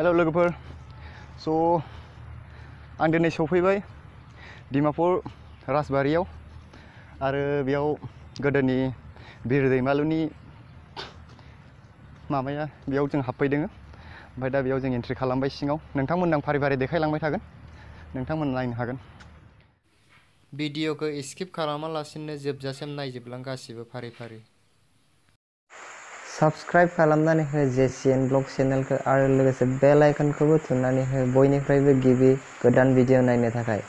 Hello' लोगोफोर। स' आं दिनै सफैबाय डिमापुर राजबारियाव आरो बेयाव गोदोनि बिर दैमालुनि माबाया बेयाव जों हाबफैदों ओमफ्राय दा बेयाव जों एन्ट्रि खालामबाय सिङाव। नोंथांमोननो आं फारि फारि देखायलांबाय थागोन। नोंथांमोन नायनो हागोन। भिडिअखौ स्किप खालामालासिनो जोबजासिम नायजोबलां गासिबो फारि फारि। साबस्क्राइब खालामनानै हो जेसिएन ब्लग चेनेलखौ आरो लोगोसे बेल आइकनखौबो थुनानै हो, बयनिफ्रायबो गोदान भिडिअ नायनो थाखाय।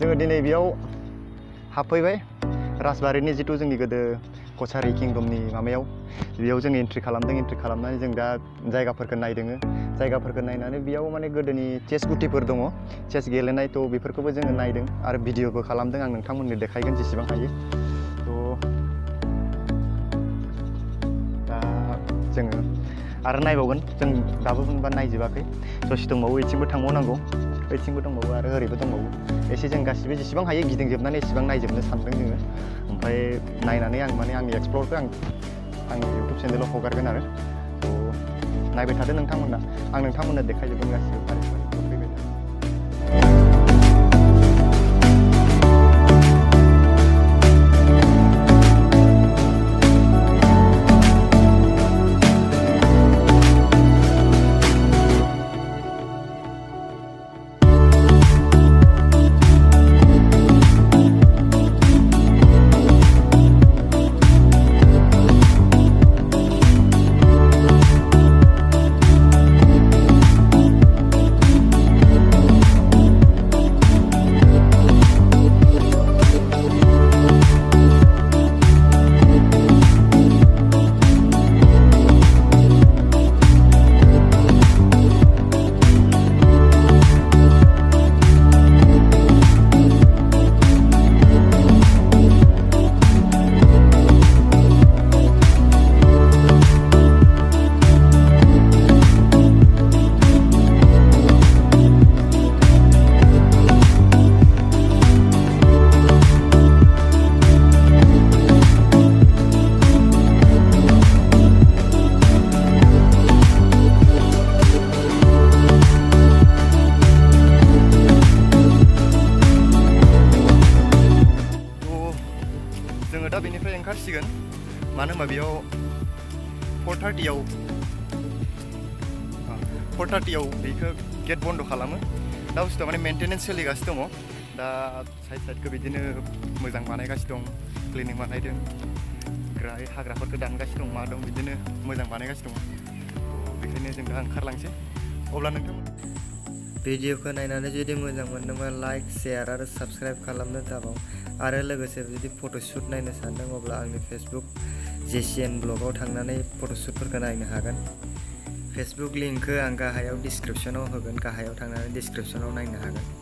जोङो दिनै बेयाव हाबफैबाय राजबारिनि जिथु जोंनि गोदो कसारि किंडमनि माबायाव बेयाव जों एन्ट्रि खालामदों एन्ट्रि खालामनानै जों दा जायगाफोरखौ नायदों जायगाफोरखौ नायनानै बेयाव माने गोदोनि चेस गुटिफोर दङ चेस गेलेनाय थ' बेफोरखौबो जोङो नायदों आरो भिडिअबो खालामदों आं नोंथांमोननो देखायगोन जेसेबां हायो थ' दा जोङो आरो नायबावगोन जों दाबो बुंबा नायजोबाखै। ससे दंबावो बेथिंबो थांबावनांगौ ओइथिंबो दंबावो आरो ओरैबो दंबावो। एसे जों गासिबो जेसेबां हायो गिदिंजोबनानै एसेबां नायजोबनो सानदों जोङो। ओमफ्राय नायनानै आं माने आंनि एक्सप्लरखौ आं आंनि इउटुब चेनेलाव हगारगोन आरो। थ' नायबाय थादो नोंथांमोना। आं नोंथांमोननो देखायजोबगोन गासिबो फारि फारि बेनिफ्राय ओंखारसिगोन। मानो होनबा बेयाव फर थार्टियाव फर थार्टियाव बेखौ गेट बन्द' खालामो। दा बुस्थुआ माने मेनटेनेन्स सोलिगासिनो दङ। दा साइड साइडखौ बिदिनो मोजां बानायगासिनो दं, क्लिनिं बानायदों ओमफ्राय हाग्राफोरखौ दानगासिनो दं, मा दं बिदिनो मोजां बानायगासिनो दं। बेखायनो जों दा ओंखारलांसै। अब्ला नोंथांमोन भिडिअखौ नायनानै जुदि मोजां मोनदोंबा लाइक, शेयार आरो साबस्क्राइब खालामनो दाबाव आरो लोगोसे जुदि फट'शुट नायनो सानदों, अब्ला आंनि फेसबुक जेसिएन ब्लगाव थांनानै फट'शुटफोरखौ नायनो हागोन। फेसबुक लिंकखौ आं गाहायाव डिसक्रिपसनाव होगोन, गाहायाव थांनानै डिसक्रिपसनाव नायनो हागोन।